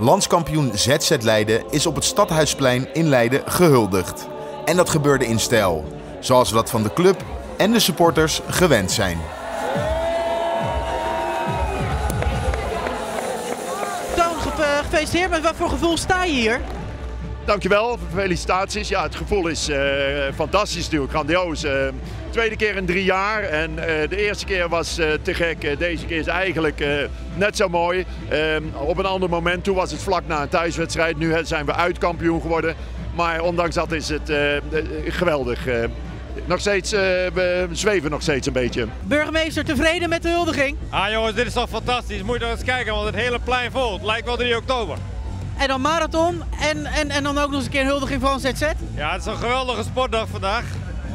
Landskampioen ZZ Leiden is op het Stadhuisplein in Leiden gehuldigd. En dat gebeurde in stijl, zoals we dat van de club en de supporters gewend zijn. Toon, eh, gefeliciteerd. Met wat voor gevoel sta je hier? Dankjewel, felicitaties. Ja, het gevoel is eh, fantastisch natuurlijk, grandioos. Eh, tweede keer in drie jaar en eh, de eerste keer was eh, te gek. Deze keer is eigenlijk eh, net zo mooi. Eh, op een ander moment, toen was het vlak na een thuiswedstrijd. Nu zijn we uitkampioen geworden. Maar ondanks dat is het geweldig. Nog steeds, eh, we zweven nog steeds een beetje. Burgemeester, tevreden met de huldiging? Ah jongens, dit is toch fantastisch. Moet je nog eens kijken, want het hele plein vol. Het lijkt wel 3 oktober. En dan marathon en, en, en dan ook nog eens een keer een huldiging van ZZ. Ja, het is een geweldige sportdag vandaag.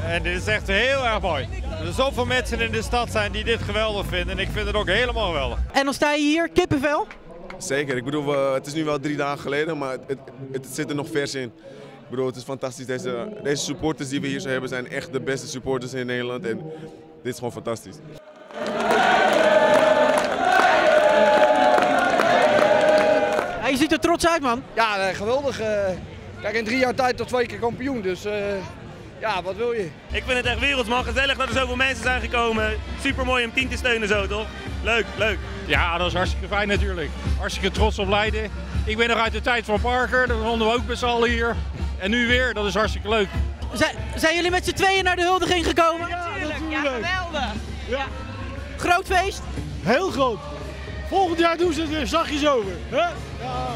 En dit is echt heel erg mooi. Er zoveel mensen in de stad zijn die dit geweldig vinden. En ik vind het ook helemaal geweldig. En dan sta je hier, kippenvel. Zeker. Ik bedoel, het is nu wel drie dagen geleden, maar het, het, het zit er nog vers in. Ik bedoel, het is fantastisch. Deze, deze supporters die we hier zo hebben zijn echt de beste supporters in Nederland. En dit is gewoon fantastisch. Trots uit, man. Ja, eh, geweldig. eh. Kijk, in drie jaar tijd tot twee keer kampioen. Dus eh, ja, wat wil je? Ik vind het echt wereldsman. Gezellig dat er zoveel mensen zijn gekomen. Super mooi om team te steunen zo, toch? Leuk, leuk. Ja, dat is hartstikke fijn natuurlijk. Hartstikke trots op Leiden. Ik ben nog uit de tijd van Parker. Dat vonden we ook met z'n allen hier. En nu weer, dat is hartstikke leuk. Zijn, zijn jullie met z'n tweeën naar de huldiging gekomen? Natuurlijk, ja, geweldig. Groot feest? Heel groot. Volgend jaar doen ze het zachtjes over. Hè? Ja, ja.